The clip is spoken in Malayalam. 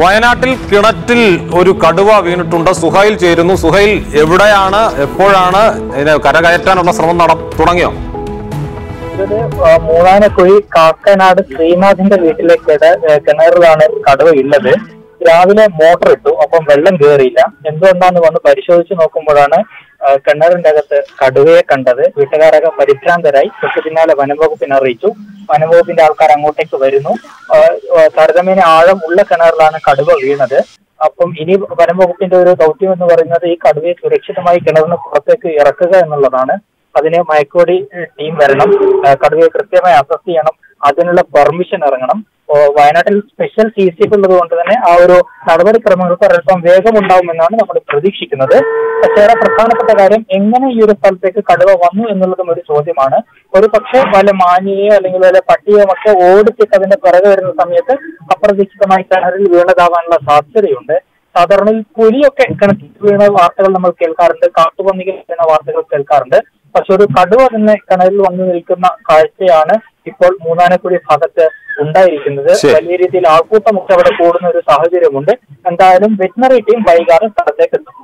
വയനാട്ടിൽ കിണറ്റിൽ ഒരു കടുവ വീണിട്ടുണ്ട്. സുഹൈൽ ചേരുന്നു. സുഹൈൽ എവിടെയാണ്? എപ്പോഴാണ് കരകയറ്റാനുള്ള ശ്രമം നട തുടങ്ങിയോ? മൂവാനക്കുഴി കാക്കനാട് ശ്രീനാഥിന്റെ വീട്ടിലെ കിണറിലാണ് കടുവ ഉള്ളത്. രാവിലെ മോട്ടർ ഇട്ടു അപ്പം വെള്ളം കയറിയില്ല എന്തുകൊണ്ടാന്ന് വന്ന് പരിശോധിച്ച് നോക്കുമ്പോഴാണ് കിണറിന്റെ അകത്ത് കടുവയെ കണ്ടത് വീട്ടുകാരൊക്കെ പരിഭ്രാന്തരായി. തൊട്ടു പിന്നാലെ വനംവകുപ്പിനെ അറിയിച്ചു. വനംവകുപ്പിന്റെ ആൾക്കാർ അങ്ങോട്ടേക്ക് വരുന്നു. താരതമ്യേന ആഴം ഉള്ള കിണറിലാണ് കടുവ വീണത്. അപ്പം ഇനി വനംവകുപ്പിന്റെ ഒരു ദൗത്യം എന്ന് പറയുന്നത് ഈ കടുവയെ സുരക്ഷിതമായി കിണറിന് പുറത്തേക്ക് ഇറക്കുക എന്നുള്ളതാണ്. അതിന് മയക്കോടി ടീം വരണം. കടുവയെ കൃത്യമായി അസസ് ചെയ്യണം. അതിനുള്ള പെർമിഷൻ ഇറങ്ങണം. വയനാട്ടിൽ സ്പെഷ്യൽ സി സി എഫ് ഉള്ളത് കൊണ്ട് തന്നെ ആ ഒരു നടപടിക്രമങ്ങൾക്ക് ഒരൽപ്പം വേഗമുണ്ടാവുമെന്നാണ് നമ്മൾ പ്രതീക്ഷിക്കുന്നത്. പക്ഷേ പ്രധാനപ്പെട്ട കാര്യം എങ്ങനെ ഈ ഒരു സ്ഥലത്തേക്ക് കടുവ വന്നു എന്നുള്ളതും ഒരു ചോദ്യമാണ്. ഒരു പക്ഷേ വല്ല മാനിയെയോ അല്ലെങ്കിൽ വല്ല പട്ടിയോ ഒക്കെ ഓടിച്ചിട്ട് അതിന്റെ പിറകെ വരുന്ന സമയത്ത് അപ്രതീക്ഷിതമായി കിണറിൽ വീണതാവാനുള്ള സാധ്യതയുണ്ട്. സാധാരണ പുലിയൊക്കെ കിണറ്റിൽ വീണ വാർത്തകൾ നമ്മൾ കേൾക്കാറുണ്ട്. കാട്ടുപന്നികൾ വീണ വാർത്തകൾ കേൾക്കാറുണ്ട്. പക്ഷെ ഒരു കടുവ തന്നെ കിണറിൽ വന്നു നിൽക്കുന്ന കാഴ്ചയാണ് ഇപ്പോൾ മൂന്നാനക്കുടി ഭാഗത്ത് ഉണ്ടായിരിക്കുന്നത്. വലിയ രീതിയിൽ ആൾക്കൂട്ടമൊക്കെ അവിടെ കൂടുന്ന ഒരു സാഹചര്യമുണ്ട്. എന്തായാലും വെറ്റിനറി ടീം വൈകാതെ സ്ഥലത്തേക്ക് എത്തും.